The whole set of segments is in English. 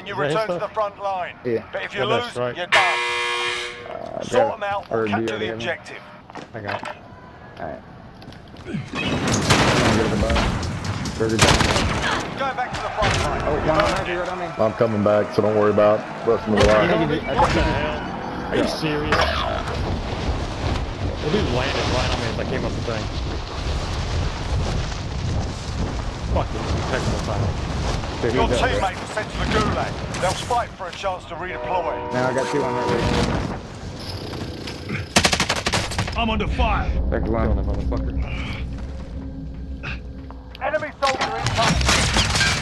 and you Is that his return to the front line. Yeah. But if you Oh, lose, right. you're done. Uh, Sort grab them out or do capture the have objective. I got it. Alright. Go to the bar. Burger down. Going back to the front line. Oh, one on me, right on me. I'm coming back, so don't worry about busting me alive. What the hell? Are you serious? The dude landed right on me as I came up the thing. Fuck this impeccable timing. Dude, Your he's up there. teammates are sent to the gulag. They'll fight for a chance to redeploy. Now I got two on that I'm under fire. way. Back Kill one. that motherfucker. Enemy soldier incoming.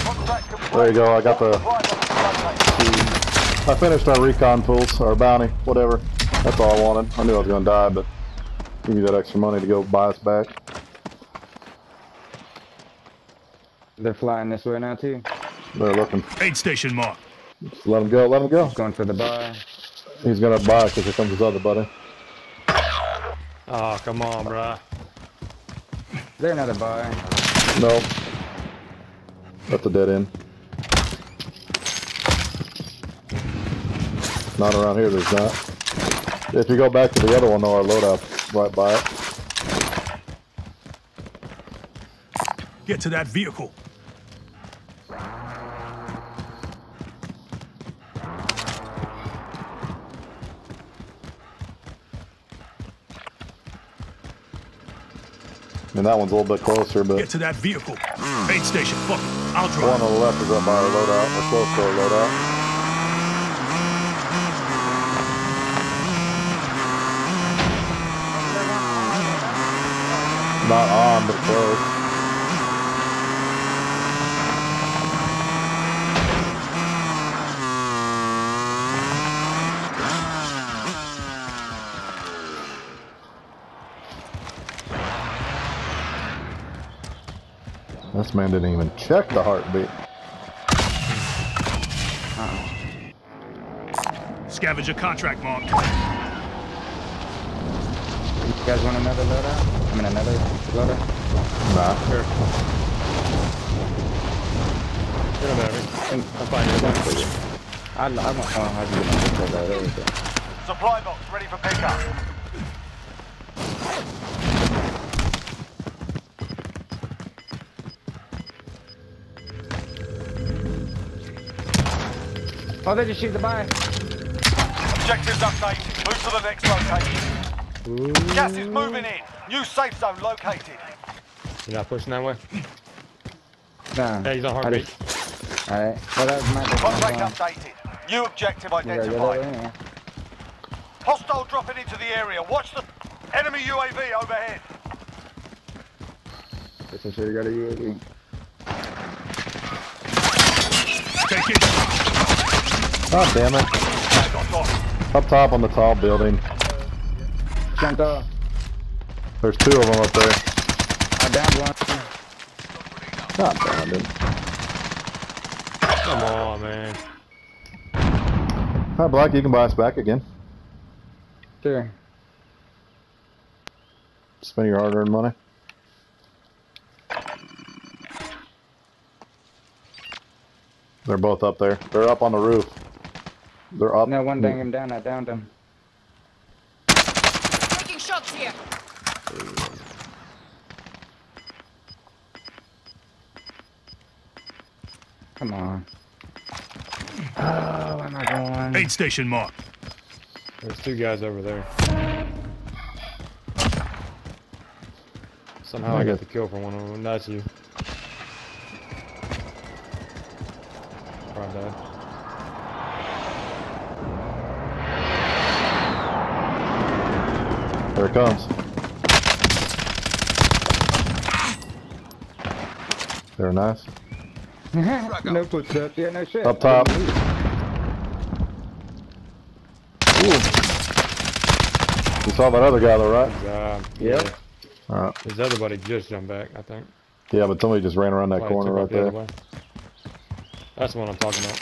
Contract. There you go, I got the- Supply box located. I finished our recon tools, our bounty, whatever. That's all I wanted. I knew I was gonna die, but give me that extra money to go buy us back. They're flying this way now too. They're looking. Aid station mark. Just let him go, let him go. Going for the buy. He's gonna buy because here comes his other buddy. Oh, come on, bruh. Is there another bar? No. That's a dead end. Not around here, there's not. If you go back to the other one though, our loadout's right by it. Get to that vehicle. And that one's a little bit closer, but Get to that vehicle. Aid station. Fuck it. I'll the one on the left is up by our loadout, or close to our loadout. Not on, but close. This man didn't even check the heartbeat. Scavenger contract marked. You guys want another loadout? I mean another loadout? Nah. Sure. Get him over. I'm fine. I'm fine. I, I want I can get my loadout. There we go. Supply box ready for pickup. Oh, they just shoot the bar. Objectives updated. Move to the next location. Gas is moving in. New safe zone located. You're not pushing that way? Nah. Yeah, he's on I heartbeat. Alright. Well, that was my Contract one. updated. New objective You gotta go that identified. way, yeah. Hostile dropping into the area. Watch the enemy UAV overhead. Guess I should've got a UAV. Take it. God damn it. They got lost. Up top on the tall building. Jumped off. There's two of them up there. I downed one. God damn it. Come on, man. Hi, Black, you can buy us back again. Sure. Spend your hard earned money. They're both up there. They're up on the roof. They're up. No, one banged him down. I downed him. Taking shots here. Come on. Oh, am I going? Aid station marked. There's two guys over there. Somehow I got the kill for one of them. That's you. Probably died. There it comes. They're nice. no footsteps. Yeah, no shit. Up top. I didn't move. Ooh. You saw that other guy though, right? Uh, Yep. yeah. Alright. His other buddy just jumped back, I think. Yeah, but somebody just ran around that Probably corner right off the there. That's the one I'm talking about.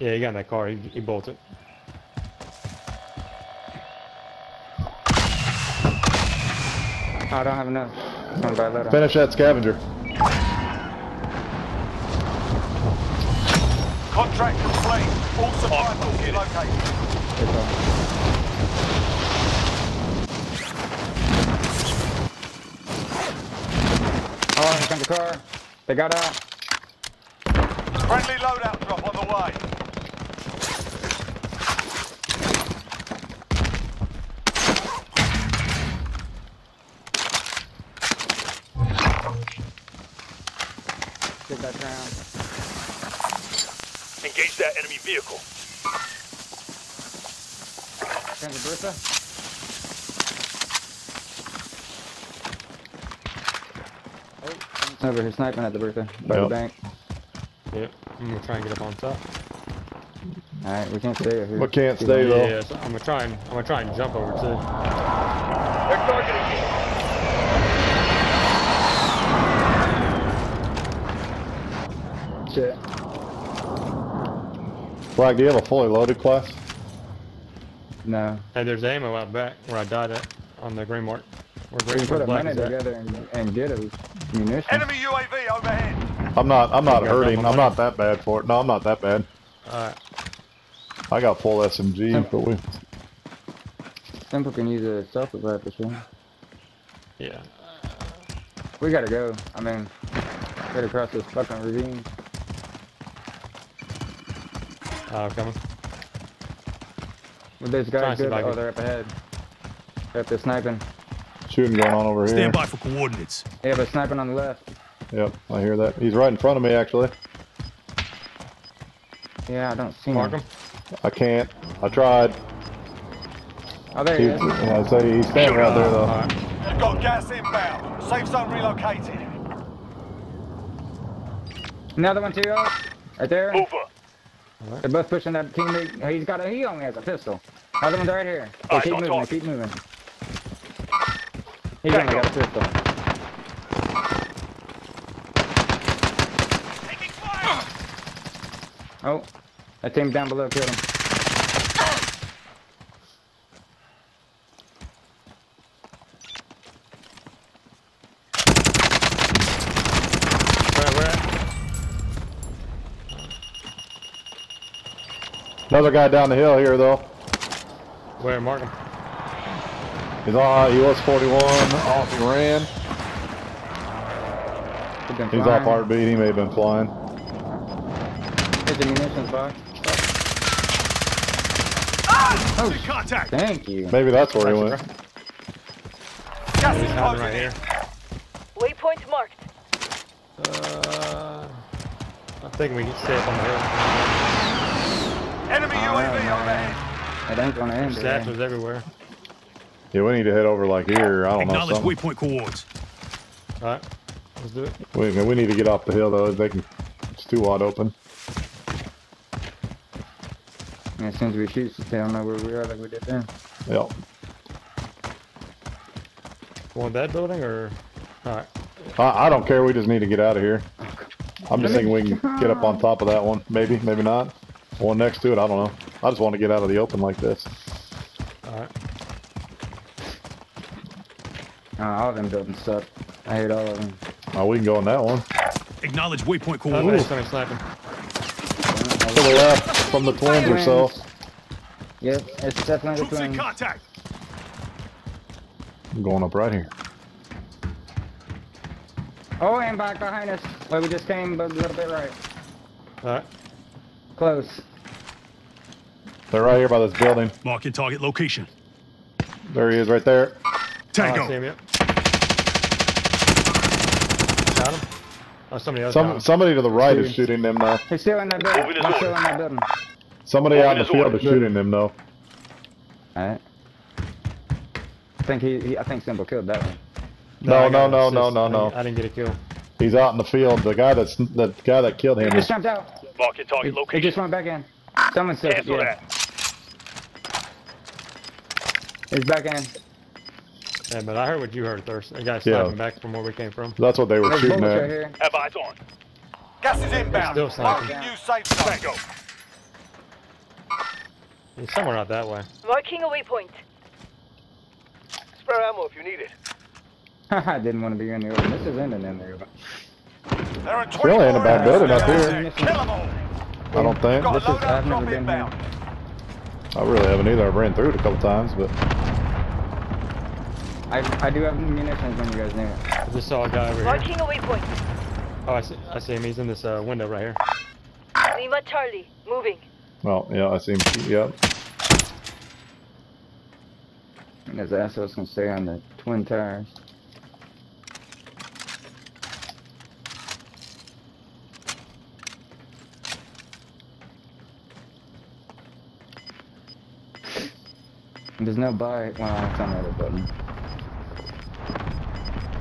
Yeah, he got in that car. He, he bolted. I don't have enough. Finish that scavenger. Contract complete. All supply oh, located. Oh, here comes the car. They got out. Friendly loadout drop on the way. Vehicle. Comes the Bertha. Oh, over here sniping at the Bertha by the bank. Yep. I'm gonna try and get up on top. Alright, we can't stay here. We can't stay though. Yeah, so I'm gonna try and I'm gonna try and jump over too. They're targeting you. Shit. Flag, do you have a fully loaded class? No. Hey, there's ammo out back where I died at on the green mark. Where We green can put a minute together and, and get a munition. Enemy UAV overhead. I'm not. I'm not hurting. I'm not that bad for it. No, I'm not that bad. Alright. I got full SMG, but we. Simple can use a self revive for sure. Yeah. We gotta go. I mean, get across this fucking ravine. Uh, coming. With those Trying guys to good. I Oh, can- they're up ahead. Yep, They're sniping. Shooting going on over here. Stand by for coordinates. Yeah, but sniping on the left. Yep, I hear that. He's right in front of me, actually. Yeah, I don't see Mark him. him. I can't. I tried. Oh, there he He's, is. yeah, I say he's standing right there, though. Alright. You've got gas inbound. Safe zone relocated. Another one too, oh. Right there. They're both pushing that teammate. He's got a, he only has a pistol. Other one's right here. Keep moving, target. keep moving. He's only got a pistol. Oh, that team down below killed him. Where, where at? Another guy down the hill here, though. Where? Mark him. He's on. He was 41. Off he ran. He's, been He's flying. off heartbeat. He may have been flying. Here's the munitions box. Ah! In contact. Thank you. Maybe that's where he went. Gas is He's right here. Waypoint marked. Uh, I think we can stay up on the hill. Enemy Oh, UAV overhead. It ain't gonna end. There's today. everywhere. Yeah, we need to head over like here. I don't know Acknowledge something. waypoint coordinates. Alright. Let's do it. Wait, We, we need to get off the hill though. They can. It's too wide open. And as soon as we shoot, they don't know where we are like we did then. Yep. Want that building or? Alright. I, I don't care. We just need to get out of here. I'm just thinking we can get up on top of that one. Maybe, maybe not. One next to it. I don't know. I just want to get out of the open like this. Alright. Uh, all of them buildings suck. I hate all of them. Oh, we can go on that one. Acknowledge waypoint Oh, coordinates. there's somebody sniping. To the left, from the twins or so. Yep, it's definitely the Troops in twins. contact. I'm going up right here. Oh, and back behind us. Where we just came, but a little bit right. Alright. Close. They're right here by this building. Marking target location. There he is, right there. Oh, I see Tango. him, yep. Got him? Oh, somebody else got Some him. somebody to the right is shooting them now. He's still in that building. He's still in that building. Somebody Moving out in the field order. is shooting them though. Alright. I think he, he, I think Simple killed that one. No, I no, no, no, no, no. I didn't get a kill. He's out in the field. The guy that's the guy that killed He him. just Is, jumped out. Marking He, target he location. just went back in. Someone said, Cancel yeah. that. He's back in. Yeah, but I heard what you heard, Thirst. A guy Yeah. back from where we came from. that's what they were There's shooting bullets at. right here. Have eyes on. Gas is inbound. still sniping. Marking new safe zone. Tango. He's somewhere out that way. Marking a waypoint. Spare ammo if you need it. I didn't want to be in the open. This is ending in there. They're in Really ain't a bad building up here. Kill 'em all. I don't think. Got This a is- I've never been here. I really haven't either. I've ran through it a couple times, but I, I do have munitions when you guys need it. I just saw a guy over here. Marking a waypoint. Oh, I see, I see him. He's in this uh, window right here. Lima Charlie. Moving. well, yeah, I see him. Yep. And his asshole's gonna stay on the twin tires. There's no buy. Well, it's on the other button.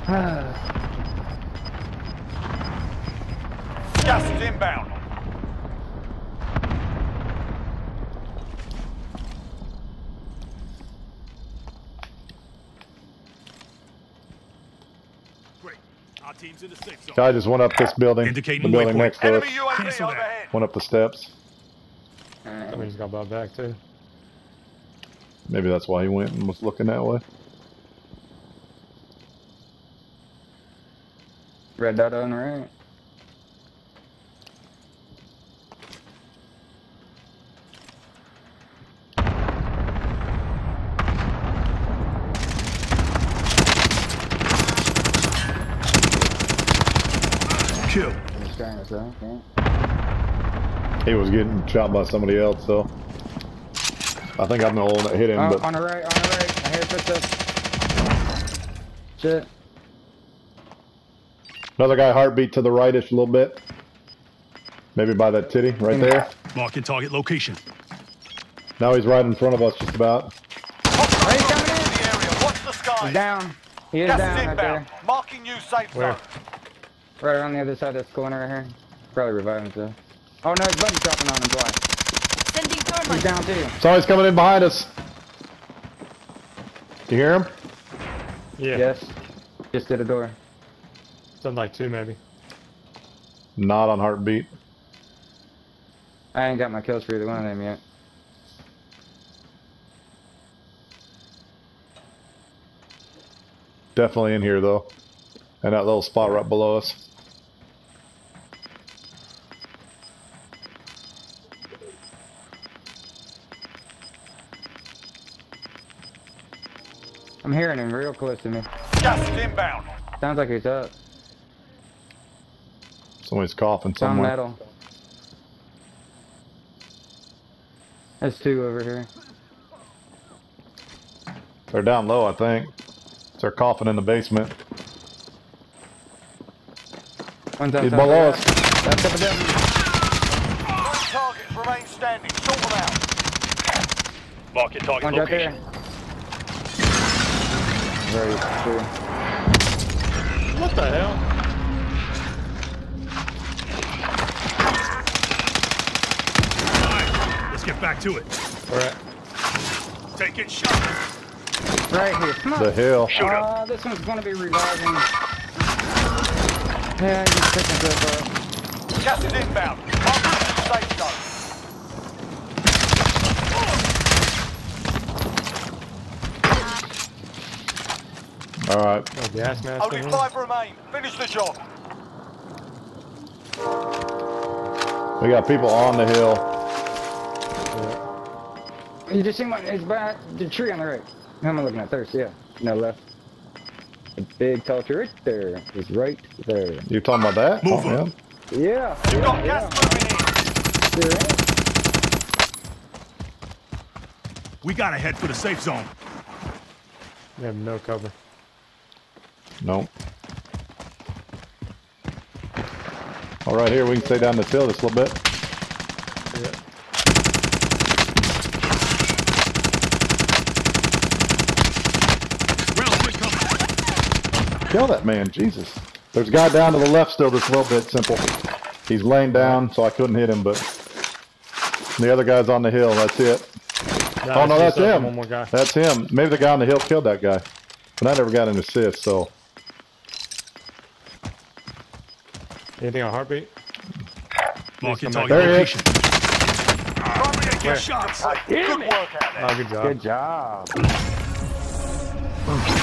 Gas is inbound. Great. Our team's in the safe zone. Guy just went up this building. Indicating the building next to us. Enemy UAV Cancel that. overhead. Went up the steps. I mean, he's got brought back too. Maybe that's why he went and was looking that way. Red dot on the right. Kill. Just trying to say, yeah. He was getting shot by somebody else, though. I think I'm the only one that hit him, Oh, but on the right, on the right. I hear footsteps. Shit. another guy heartbeat to the rightish a little bit. Maybe by that titty right there. Marking target location. Now he's right in front of us, just about. Oh, Hostile Hey, dropping coming in. into the area. Watch the sky. He's down. He is Gas down is right there. Marking new safe Where? zone. Right on the other side of this corner right here. Probably reviving too. Oh no, his buddy's dropping on him twice. Sending He's down too. Somebody's coming in behind us. Do You hear him? Yeah. Yes. Just to the door. Something like two maybe. Not on heartbeat. I ain't got my kills for either one of them yet. Definitely in here though. And that little spot right below us. I'm hearing him real close to me. Gas is inbound. Sounds like he's up. Somebody's coughing It's on somewhere. metal. There's two over here. They're down low, I think. They're coughing in the basement. One's on He's below us. That's up above me. Three targets remain standing. Sort them out. Marking target One's right there. Location. Very true. What the hell? Let's get back to it. Alright. Take it, shot. Right here. Come on. The hill. Shoot up. Uh, this one's gonna be reviving. Yeah, he's picking stuff up. Gas is inbound. Marking safe zone. Alright. No gas mask. Only in five remain. Finish the job. We got people on the hill. You just see my, it's by the tree on the right. Who am I looking at? Thirst, yeah. No, left. The big tall tree right there is right there. You talking about that? Move Oh, up. yeah. Yeah. You've yeah, got yeah. gas moving in. There is. We gotta head for the safe zone. We have no cover. Nope. All right, here we can stay down this hill just a little bit. Coming. Kill that man, Jesus. There's a guy down to the left still just a little bit simple. He's laying down, so I couldn't hit him, but the other guy's on the hill. That's it. Nah, Oh no, that's him. One more guy. That's him. Maybe the guy on the hill killed that guy. But I never got an assist, so Anything on heartbeat? Marking come target back. There he is. location. Where? shots. Good work out there. Oh, good job. Good job.